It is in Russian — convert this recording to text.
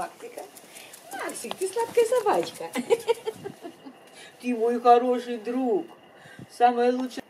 фактика. Максик, ты сладкая собачка. Ты мой хороший друг. самое лучшее.